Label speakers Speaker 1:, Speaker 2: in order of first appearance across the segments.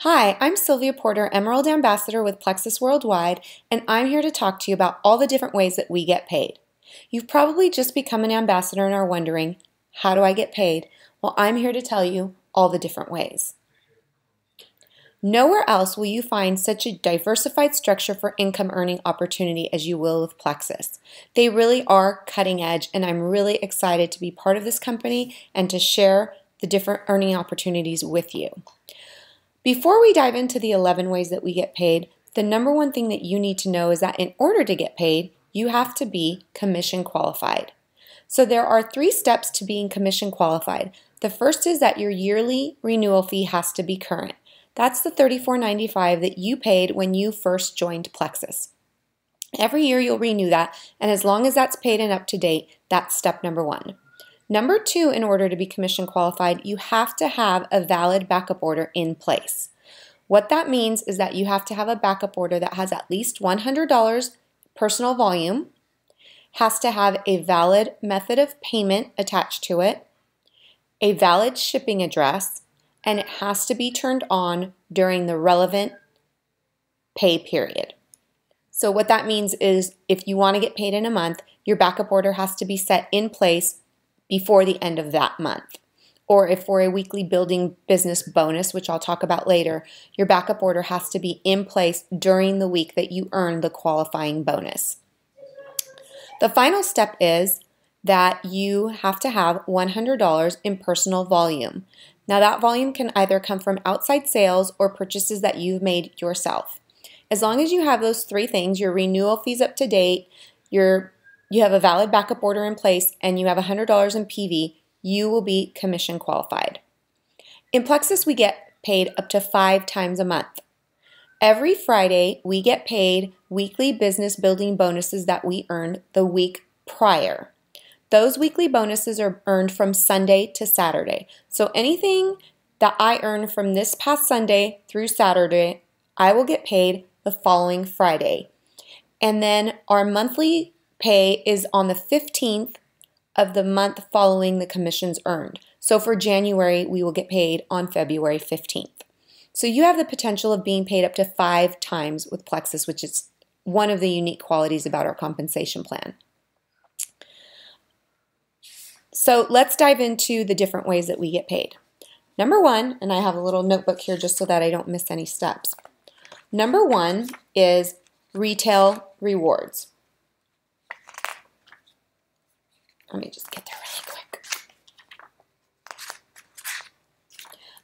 Speaker 1: Hi, I'm Silvia Porter, Emerald Ambassador with Plexus Worldwide, and I'm here to talk to you about all the different ways that we get paid. You've probably just become an ambassador and are wondering, how do I get paid? Well, I'm here to tell you all the different ways. Nowhere else will you find such a diversified structure for income earning opportunity as you will with Plexus. They really are cutting edge, and I'm really excited to be part of this company and to share the different earning opportunities with you. Before we dive into the 11 ways that we get paid, the number one thing that you need to know is that in order to get paid, you have to be commission qualified. So there are three steps to being commission qualified. The first is that your yearly renewal fee has to be current. That's the $34.95 that you paid when you first joined Plexus. Every year you'll renew that, and as long as that's paid and up to date, that's step number one. Number two, in order to be commission qualified, you have to have a valid backup order in place. What that means is that you have to have a backup order that has at least $100 personal volume, has to have a valid method of payment attached to it, a valid shipping address, and it has to be turned on during the relevant pay period. So, what that means is if you want to get paid in a month, your backup order has to be set in place before the end of that month. Or if for a weekly building business bonus, which I'll talk about later, your backup order has to be in place during the week that you earn the qualifying bonus. The final step is that you have to have $100 in personal volume. Now, that volume can either come from outside sales or purchases that you've made yourself. As long as you have those three things your renewal fees up to date, your you have a valid backup order in place, and you have $100 in PV, you will be commission qualified. In Plexus, we get paid up to five times a month. Every Friday, we get paid weekly business building bonuses that we earned the week prior. Those weekly bonuses are earned from Sunday to Saturday. So anything that I earn from this past Sunday through Saturday, I will get paid the following Friday. And then our monthly pay is on the 15th of the month following the commissions earned. So for January, we will get paid on February 15th. So you have the potential of being paid up to five times with Plexus, which is one of the unique qualities about our compensation plan. So let's dive into the different ways that we get paid. Number one, and I have a little notebook here just so that I don't miss any steps. Number one is retail rewards. Let me just get there really quick.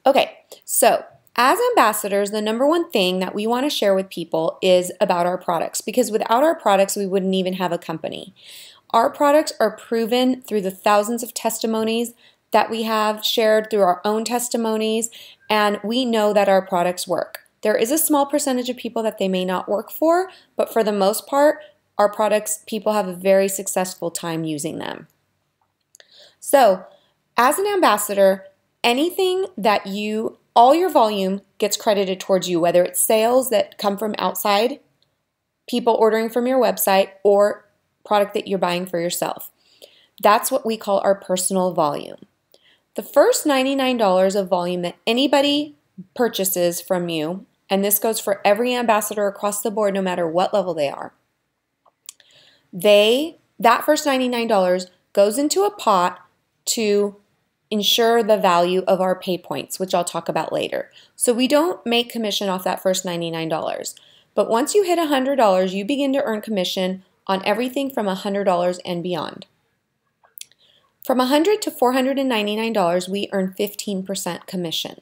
Speaker 1: Okay, so as ambassadors, the number one thing that we want to share with people is about our products because without our products, we wouldn't even have a company. Our products are proven through the thousands of testimonies that we have shared through our own testimonies, and we know that our products work. There is a small percentage of people that they may not work for, but for the most part, our products, people have a very successful time using them. So, as an ambassador, anything that you, all your volume gets credited towards you, whether it's sales that come from outside, people ordering from your website, or product that you're buying for yourself. That's what we call our personal volume. The first $99 of volume that anybody purchases from you, and this goes for every ambassador across the board, no matter what level they are, they that first $99 goes into a pot to ensure the value of our pay points, which I'll talk about later. So we don't make commission off that first $99. But once you hit $100, you begin to earn commission on everything from $100 and beyond. From 100 to $499, we earn 15% commission.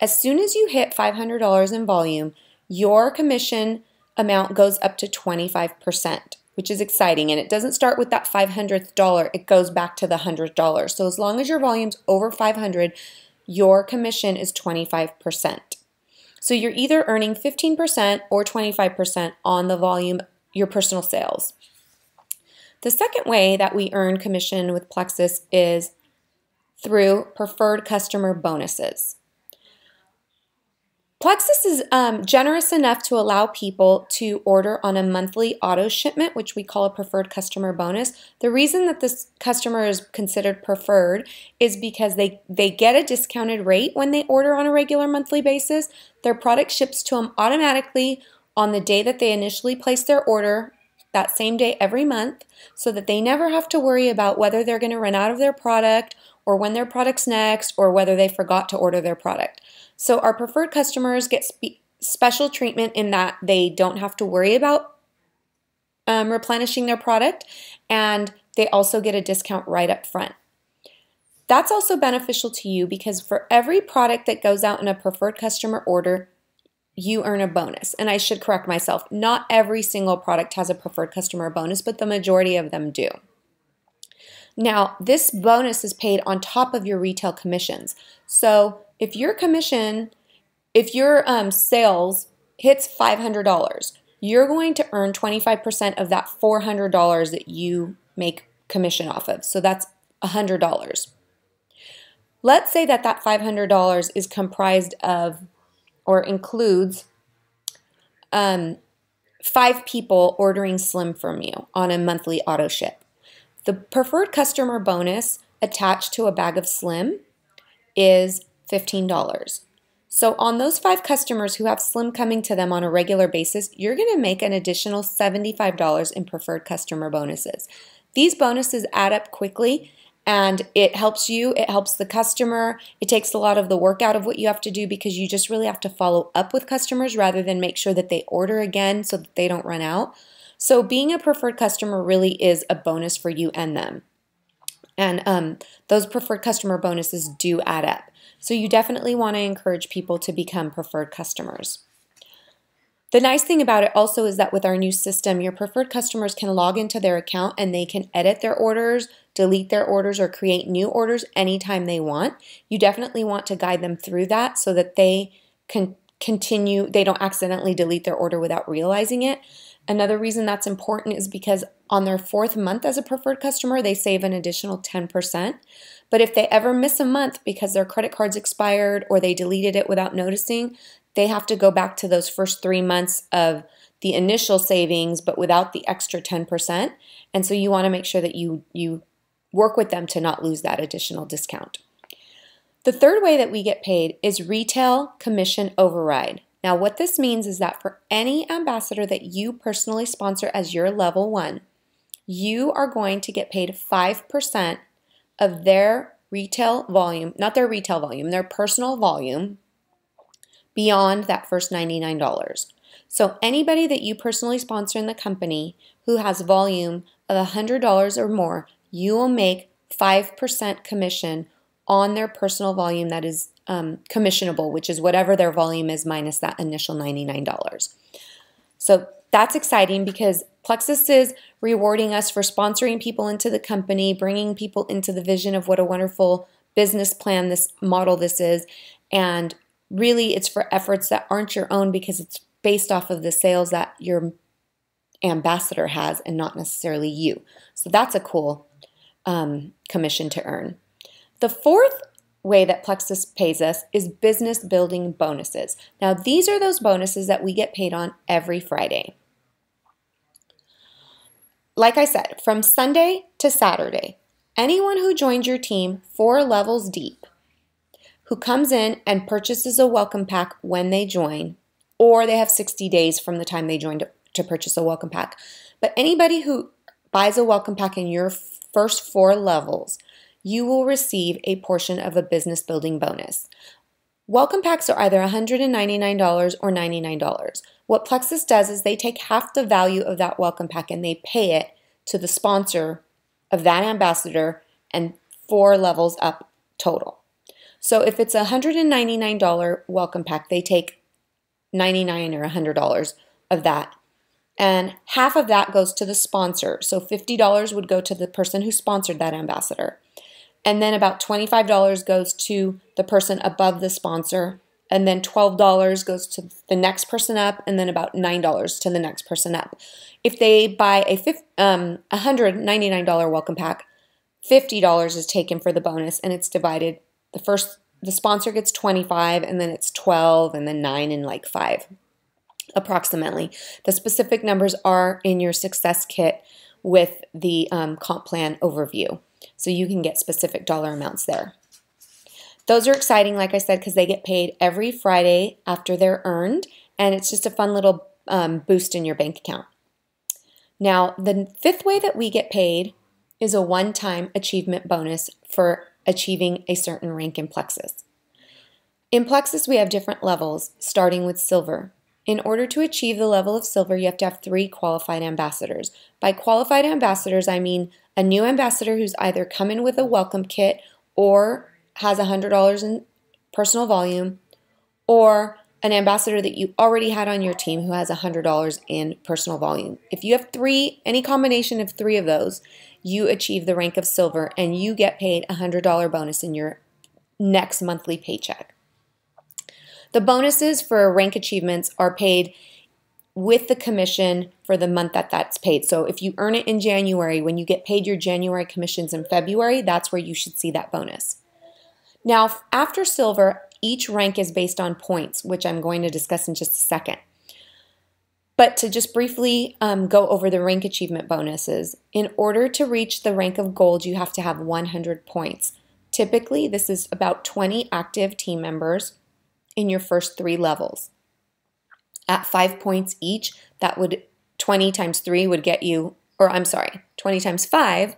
Speaker 1: As soon as you hit $500 in volume, your commission amount goes up to 25% which is exciting. And it doesn't start with that 500th dollar, it goes back to the $100. So as long as your volume's over 500, your commission is 25%. So you're either earning 15% or 25% on the volume, your personal sales. The second way that we earn commission with Plexus is through preferred customer bonuses. Plexus is um, generous enough to allow people to order on a monthly auto shipment, which we call a preferred customer bonus. The reason that this customer is considered preferred is because they, they get a discounted rate when they order on a regular monthly basis. Their product ships to them automatically on the day that they initially place their order, that same day every month, so that they never have to worry about whether they're going to run out of their product or when their product's next or whether they forgot to order their product. So our preferred customers get spe- special treatment in that they don't have to worry about um, replenishing their product and they also get a discount right up front. That's also beneficial to you because for every product that goes out in a preferred customer order, you earn a bonus. And I should correct myself. Not every single product has a preferred customer bonus, but the majority of them do. Now, this bonus is paid on top of your retail commissions. So if your commission, if your um, sales hits $500, you're going to earn 25% of that $400 that you make commission off of. So that's $100. Let's say that that $500 is comprised of or includes um, five people ordering Slim from you on a monthly auto ship. The preferred customer bonus attached to a bag of Slim is $15. So, on those five customers who have Slim coming to them on a regular basis, you're going to make an additional $75 in preferred customer bonuses. These bonuses add up quickly and it helps you, it helps the customer. It takes a lot of the work out of what you have to do because you just really have to follow up with customers rather than make sure that they order again so that they don't run out. So, being a preferred customer really is a bonus for you and them. And um, those preferred customer bonuses do add up. So you definitely want to encourage people to become preferred customers. The nice thing about it also is that with our new system, your preferred customers can log into their account and they can edit their orders, delete their orders, or create new orders anytime they want. You definitely want to guide them through that so that they can continue, they don't accidentally delete their order without realizing it. Another reason that's important is because on their fourth month as a preferred customer, they save an additional 10%. But if they ever miss a month because their credit card's expired or they deleted it without noticing, they have to go back to those first three months of the initial savings, but without the extra 10%. And so you want to make sure that you, you work with them to not lose that additional discount. The third way that we get paid is retail commission override. Now, what this means is that for any ambassador that you personally sponsor as your level one, you are going to get paid 5% of their retail volume, not their retail volume, their personal volume beyond that first $99. So anybody that you personally sponsor in the company who has volume of $100 or more, you will make 5% commission on their personal volume that is um, commissionable, which is whatever their volume is minus that initial $99. So that's exciting because Plexus is rewarding us for sponsoring people into the company, bringing people into the vision of what a wonderful business plan this model this is. And really, it's for efforts that aren't your own because it's based off of the sales that your ambassador has and not necessarily you. So that's a cool um, commission to earn. The fourth way that Plexus pays us is business building bonuses. Now, these are those bonuses that we get paid on every Friday like I said, from Sunday to Saturday, anyone who joins your team four levels deep, who comes in and purchases a welcome pack when they join, or they have 60 days from the time they join to, to purchase a welcome pack. But anybody who buys a welcome pack in your first four levels, you will receive a portion of a business building bonus. Welcome packs are either $199 or $99. What Plexus does is they take half the value of that welcome pack and they pay it to the sponsor of that ambassador and four levels up total. So if it's a $199 welcome pack, they take 99 or $100 of that. And half of that goes to the sponsor. So $50 would go to the person who sponsored that ambassador. And then about $25 goes to the person above the sponsor and then $12 goes to the next person up, and then about $9 to the next person up. If they buy a um, $199 welcome pack, $50 is taken for the bonus, and it's divided. The first the sponsor gets 25 and then it's 12 and then 9 and like 5 approximately. The specific numbers are in your success kit with the um, comp plan overview. So you can get specific dollar amounts there. Those are exciting, like I said, because they get paid every Friday after they're earned, and it's just a fun little um, boost in your bank account. Now, the fifth way that we get paid is a one time achievement bonus for achieving a certain rank in Plexus. In Plexus, we have different levels, starting with silver. In order to achieve the level of silver, you have to have three qualified ambassadors. By qualified ambassadors, I mean a new ambassador who's either come in with a welcome kit or has $100 in personal volume, or an ambassador that you already had on your team who has $100 in personal volume. If you have three, any combination of three of those, you achieve the rank of silver and you get paid a $100 bonus in your next monthly paycheck. The bonuses for rank achievements are paid with the commission for the month that that's paid. So if you earn it in January, when you get paid your January commissions in February, that's where you should see that bonus. Now, after silver, each rank is based on points, which I'm going to discuss in just a second. But to just briefly um, go over the rank achievement bonuses, in order to reach the rank of gold, you have to have 100 points. Typically, this is about 20 active team members in your first three levels. At five points each, that would 20 times three would get you, or I'm sorry, 20 times five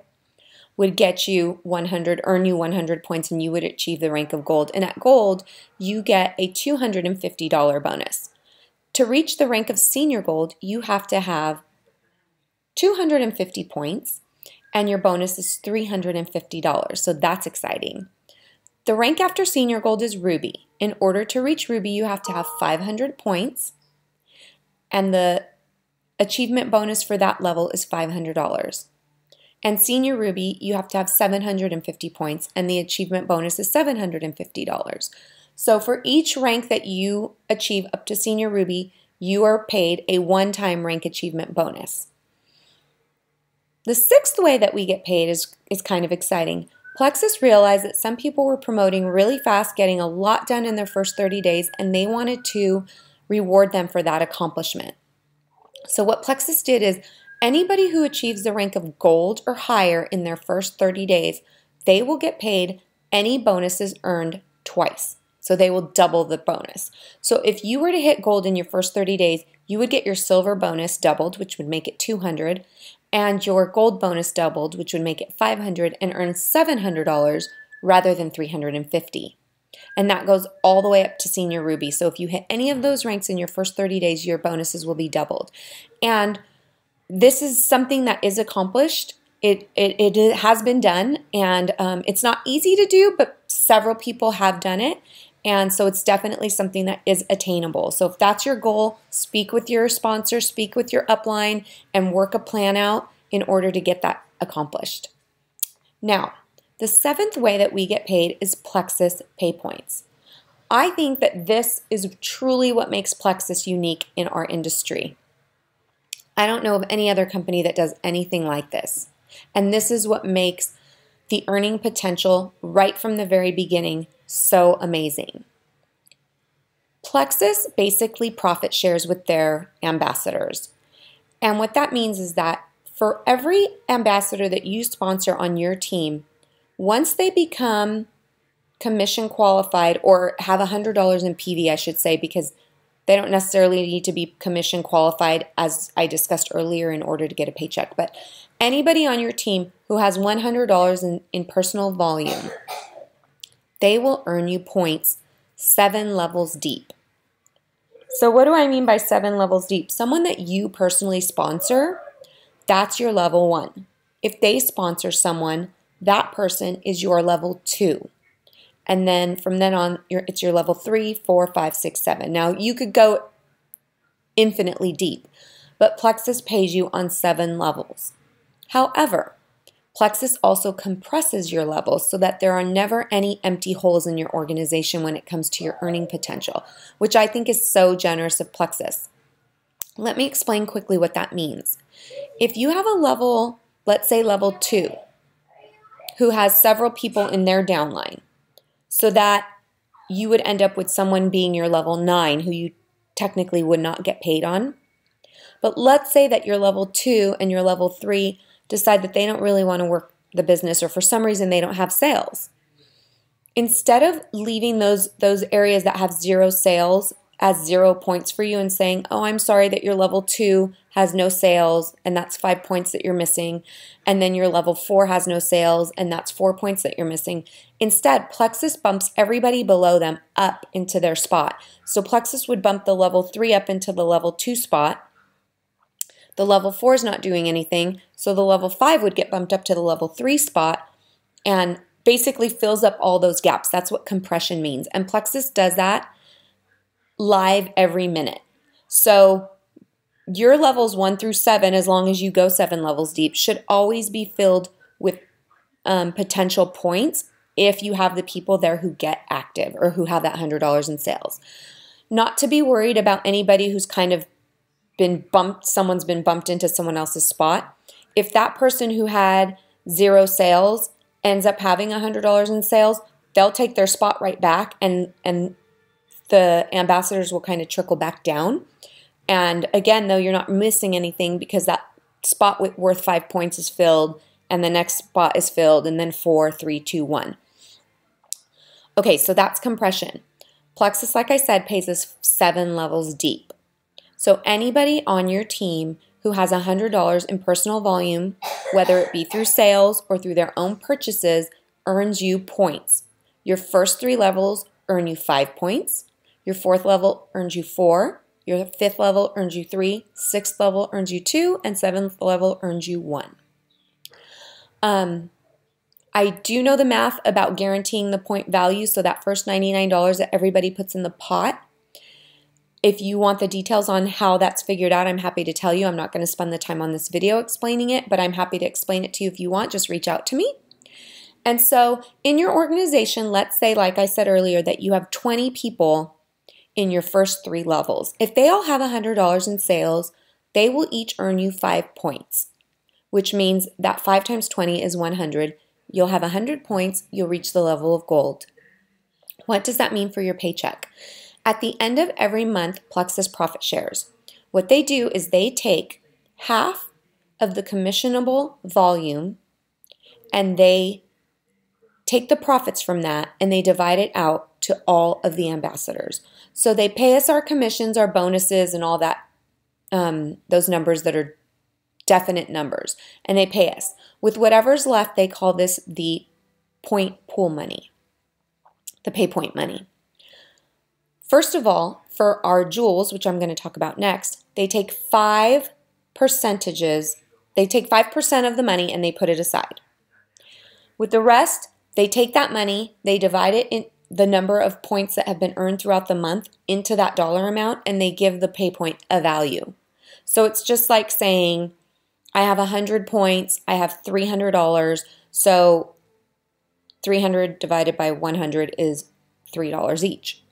Speaker 1: would get you 100, earn you 100 points, and you would achieve the rank of gold. And at gold, you get a $250 bonus. To reach the rank of senior gold, you have to have 250 points, and your bonus is $350. So that's exciting. The rank after senior gold is ruby. In order to reach ruby, you have to have 500 points, and the achievement bonus for that level is $500. And Senior Ruby, you have to have 750 points, and the achievement bonus is $750. So for each rank that you achieve up to Senior Ruby, you are paid a one time rank achievement bonus. The sixth way that we get paid is, is kind of exciting. Plexus realized that some people were promoting really fast, getting a lot done in their first 30 days, and they wanted to reward them for that accomplishment. So, what Plexus did is Anybody who achieves the rank of gold or higher in their first 30 days, they will get paid any bonuses earned twice. So they will double the bonus. So if you were to hit gold in your first 30 days, you would get your silver bonus doubled, which would make it 200, and your gold bonus doubled, which would make it 500 and earn $700 rather than 350. And that goes all the way up to senior ruby. So if you hit any of those ranks in your first 30 days, your bonuses will be doubled. And this is something that is accomplished. It, it, it has been done, and um, it's not easy to do, but several people have done it. And so it's definitely something that is attainable. So if that's your goal, speak with your sponsor, speak with your upline, and work a plan out in order to get that accomplished. Now, the seventh way that we get paid is Plexus Pay Points. I think that this is truly what makes Plexus unique in our industry. I don't know of any other company that does anything like this. And this is what makes the earning potential right from the very beginning so amazing. Plexus basically profit shares with their ambassadors. And what that means is that for every ambassador that you sponsor on your team, once they become commission qualified or have $100 in PV, I should say, because they don't necessarily need to be commission qualified, as I discussed earlier, in order to get a paycheck. But anybody on your team who has $100 in, in personal volume, they will earn you points seven levels deep. So, what do I mean by seven levels deep? Someone that you personally sponsor, that's your level one. If they sponsor someone, that person is your level two and then from then on it's your level three, four, five, six, seven. Now you could go infinitely deep, but Plexus pays you on seven levels. However, Plexus also compresses your levels so that there are never any empty holes in your organization when it comes to your earning potential, which I think is so generous of Plexus. Let me explain quickly what that means. If you have a level, let's say level two, who has several people in their downline, so that you would end up with someone being your level nine who you technically would not get paid on. But let's say that your level two and your level three decide that they don't really want to work the business or for some reason they don't have sales. Instead of leaving those those areas that have zero sales as zero points for you and saying, "Oh, I'm sorry that your level 2 has no sales and that's 5 points that you're missing," and then your level 4 has no sales and that's 4 points that you're missing. Instead, Plexus bumps everybody below them up into their spot. So Plexus would bump the level 3 up into the level 2 spot the level 4 is not doing anything, so the level 5 would get bumped up to the level 3 spot and basically fills up all those gaps. That's what compression means. And Plexus does that live every minute. So your levels 1 through 7, as long as you go 7 levels deep, should always be filled with um, potential points if you have the people there who get active or who have that $100 in sales. Not to be worried about anybody who's kind of been bumped, someone's been bumped into someone else's spot. If that person who had zero sales ends up having $100 in sales, they'll take their spot right back and and the ambassadors will kind of trickle back down. And again, though, you're not missing anything because that spot with, worth five points is filled, and the next spot is filled, and then four, three, two, one. Okay, so that's compression. Plexus, like I said, pays us seven levels deep. So anybody on your team who has $100 in personal volume, whether it be through sales or through their own purchases, earns you points. Your first three levels earn you five points. Your fourth level earns you four. Your fifth level earns you three. Sixth level earns you two. And seventh level earns you one. Um, I do know the math about guaranteeing the point value. So that first $99 that everybody puts in the pot if you want the details on how that's figured out, I'm happy to tell you. I'm not going to spend the time on this video explaining it, but I'm happy to explain it to you if you want. Just reach out to me. And so in your organization, let's say, like I said earlier, that you have 20 people in your first three levels. If they all have $100 in sales, they will each earn you five points, which means that 5 times 20 is 100. You'll have 100 points, you'll reach the level of gold. What does that mean for your paycheck? At the end of every month, Plexus profit shares. What they do is they take half of the commissionable volume and they take the profits from that and they divide it out to all of the ambassadors. So they pay us our commissions, our bonuses, and all that, um, those numbers that are definite numbers, and they pay us. With whatever's left, they call this the point pool money, the pay point money. First of all, for our jewels, which I'm going to talk about next, they take five percentages. They take 5% of the money and they put it aside. With the rest, they take that money, they divide it in the number of points that have been earned throughout the month into that dollar amount, and they give the pay point a value. So it's just like saying, I have 100 points, I have $300, so 300 divided by 100 is $3 each.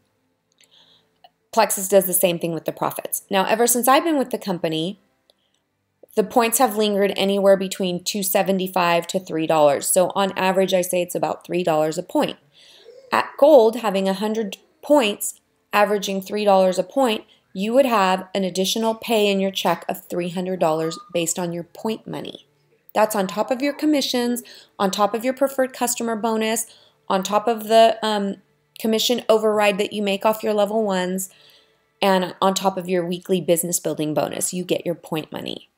Speaker 1: Plexus does the same thing with the profits. Now, ever since I've been with the company, the points have lingered anywhere between $2.75 to $3. So on average, I say it's about $3 a point. At gold, having 100 points, averaging $3 a point, you would have an additional pay in your check of $300 based on your point money. That's on top of your commissions, on top of your preferred customer bonus, on top of the um, commission override that you make off your level ones, and on top of your weekly business building bonus, you get your point money.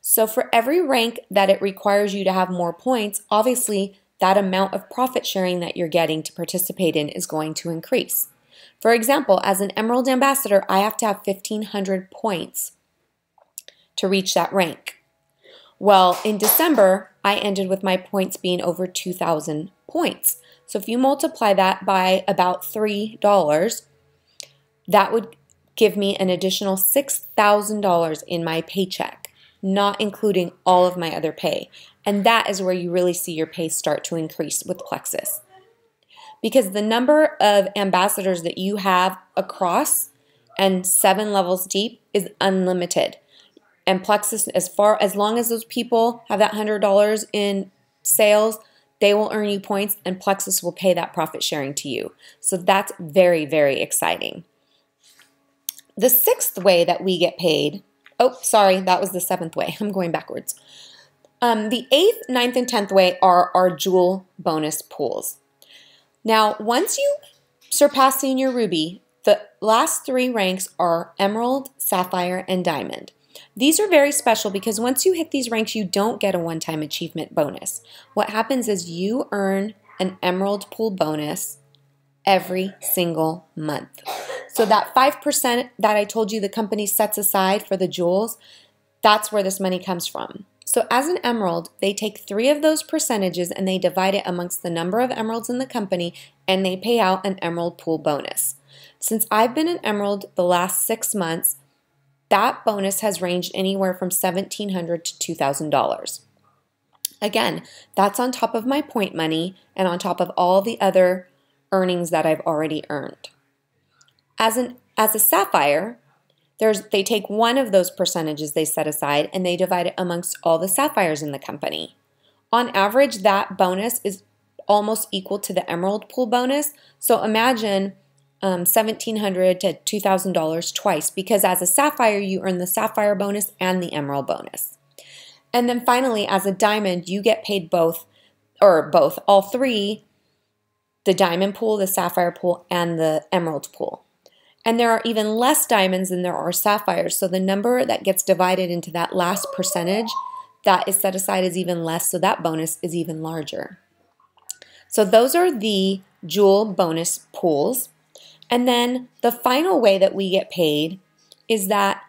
Speaker 1: So, for every rank that it requires you to have more points, obviously that amount of profit sharing that you're getting to participate in is going to increase. For example, as an Emerald Ambassador, I have to have 1500 points to reach that rank. Well, in December, I ended with my points being over 2,000 points. So if you multiply that by about $3, that would give me an additional $6,000 in my paycheck, not including all of my other pay. And that is where you really see your pay start to increase with Plexus. Because the number of ambassadors that you have across and seven levels deep is unlimited. And Plexus, as far as long as those people have that $100 in sales, they will earn you points, and Plexus will pay that profit sharing to you. So that's very, very exciting. The sixth way that we get paid, oh, sorry, that was the seventh way. I'm going backwards. Um, the eighth, ninth, and tenth way are our jewel bonus pools. Now, once you surpass senior ruby, the last three ranks are emerald, sapphire, and diamond. These are very special because once you hit these ranks, you don't get a one time achievement bonus. What happens is you earn an emerald pool bonus every single month. So, that 5% that I told you the company sets aside for the jewels, that's where this money comes from. So, as an emerald, they take three of those percentages and they divide it amongst the number of emeralds in the company and they pay out an emerald pool bonus. Since I've been an emerald the last six months, that bonus has ranged anywhere from 1,700 to $2,000. Again, that's on top of my point money and on top of all the other earnings that I've already earned. As an as a sapphire, there's they take one of those percentages they set aside and they divide it amongst all the sapphires in the company. On average, that bonus is almost equal to the emerald pool bonus. So imagine um, 1,700 to $2,000 twice because as a sapphire, you earn the sapphire bonus and the emerald bonus. And then finally, as a diamond, you get paid both, or both, all three the diamond pool, the sapphire pool, and the emerald pool. And there are even less diamonds than there are sapphires. So the number that gets divided into that last percentage that is set aside is even less. So that bonus is even larger. So those are the jewel bonus pools. And then the final way that we get paid is that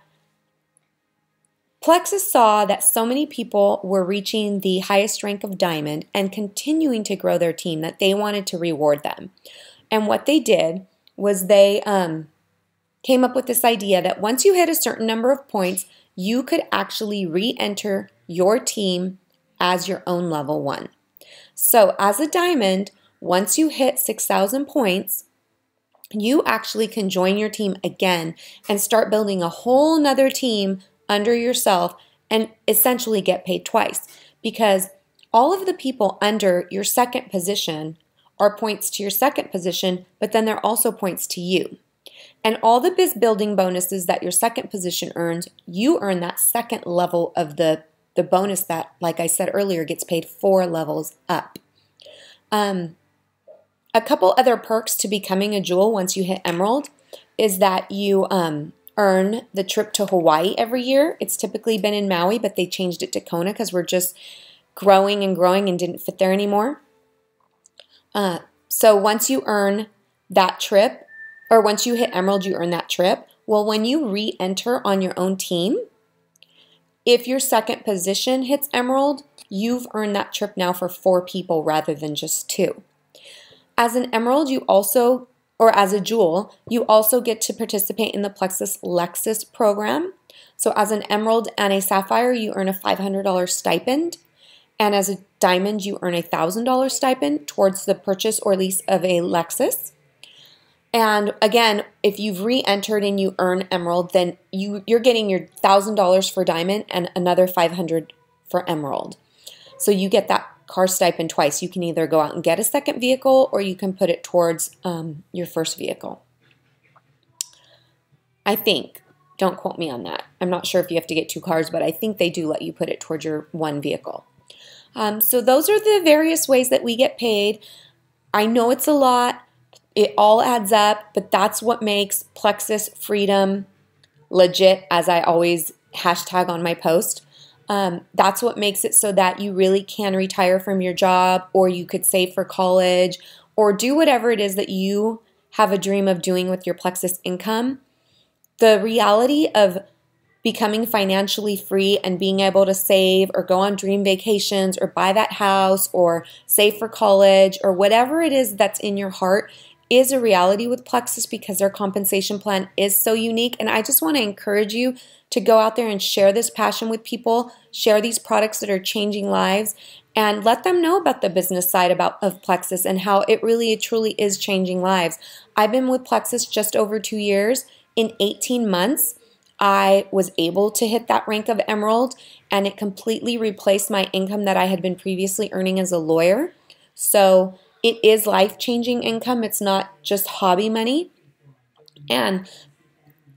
Speaker 1: Plexus saw that so many people were reaching the highest rank of diamond and continuing to grow their team that they wanted to reward them. And what they did was they um, came up with this idea that once you hit a certain number of points, you could actually re enter your team as your own level one. So, as a diamond, once you hit 6,000 points, you actually can join your team again and start building a whole nother team under yourself and essentially get paid twice because all of the people under your second position are points to your second position, but then they're also points to you. And all the biz building bonuses that your second position earns, you earn that second level of the, the bonus that, like I said earlier, gets paid four levels up. Um, a couple other perks to becoming a jewel once you hit Emerald is that you um, earn the trip to Hawaii every year. It's typically been in Maui, but they changed it to Kona because we're just growing and growing and didn't fit there anymore. Uh, so once you earn that trip, or once you hit Emerald, you earn that trip. Well, when you re enter on your own team, if your second position hits Emerald, you've earned that trip now for four people rather than just two. As an emerald, you also, or as a jewel, you also get to participate in the Plexus Lexus program. So as an emerald and a sapphire, you earn a $500 stipend. And as a diamond, you earn a $1,000 stipend towards the purchase or lease of a Lexus. And again, if you've re-entered and you earn emerald, then you, you're getting your $1,000 for diamond and another 500 for emerald. So you get that car stipend twice. You can either go out and get a second vehicle or you can put it towards um, your first vehicle. I think. Don't quote me on that. I'm not sure if you have to get two cars, but I think they do let you put it towards your one vehicle. Um, so those are the various ways that we get paid. I know it's a lot. It all adds up, but that's what makes Plexus Freedom legit, as I always hashtag on my post. Um, that's what makes it so that you really can retire from your job, or you could save for college, or do whatever it is that you have a dream of doing with your Plexus income. The reality of becoming financially free and being able to save or go on dream vacations or buy that house or save for college or whatever it is that's in your heart is a reality with Plexus because their compensation plan is so unique. And I just want to encourage you to go out there and share this passion with people, share these products that are changing lives, and let them know about the business side about of Plexus and how it really truly is changing lives. I've been with Plexus just over two years. In 18 months, I was able to hit that rank of Emerald, and it completely replaced my income that I had been previously earning as a lawyer. So it is life changing income, it's not just hobby money. And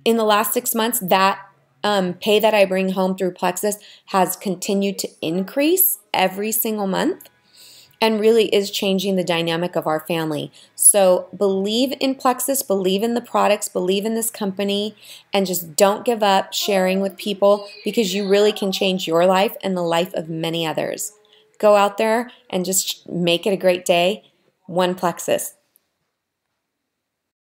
Speaker 1: in the last six months, that um, pay that I bring home through Plexus has continued to increase every single month and really is changing the dynamic of our family. So believe in Plexus, believe in the products, believe in this company, and just don't give up sharing with people because you really can change your life and the life of many others. Go out there and just make it a great day. One Plexus.